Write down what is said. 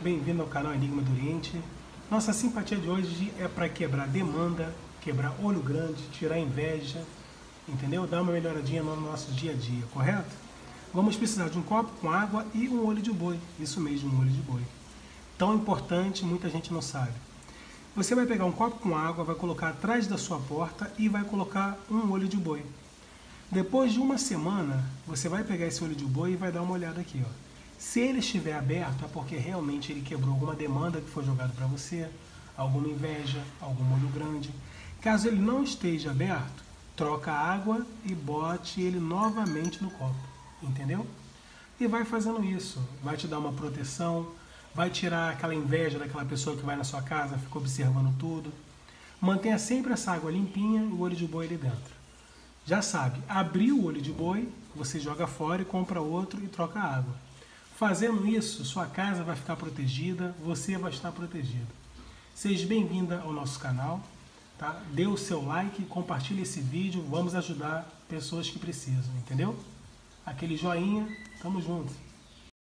Bem-vindo ao canal Enigma do Oriente. Nossa simpatia de hoje é para quebrar demanda, quebrar olho grande, tirar inveja, entendeu? Dar uma melhoradinha no nosso dia a dia, correto? Vamos precisar de um copo com água e um olho de boi. Isso mesmo, um olho de boi. Tão importante, muita gente não sabe. Você vai pegar um copo com água, vai colocar atrás da sua porta e vai colocar um olho de boi. Depois de uma semana, você vai pegar esse olho de boi e vai dar uma olhada aqui, ó. Se ele estiver aberto, é porque realmente ele quebrou alguma demanda que foi jogada para você, alguma inveja, algum olho grande. Caso ele não esteja aberto, troca a água e bote ele novamente no copo, entendeu? E vai fazendo isso, vai te dar uma proteção, vai tirar aquela inveja daquela pessoa que vai na sua casa, fica observando tudo. Mantenha sempre essa água limpinha e o olho de boi ali dentro. Já sabe, abriu o olho de boi, você joga fora e compra outro e troca a água. Fazendo isso, sua casa vai ficar protegida, você vai estar protegido. Seja bem-vinda ao nosso canal, tá? Dê o seu like, compartilhe esse vídeo, vamos ajudar pessoas que precisam, entendeu? Aquele joinha, tamo junto.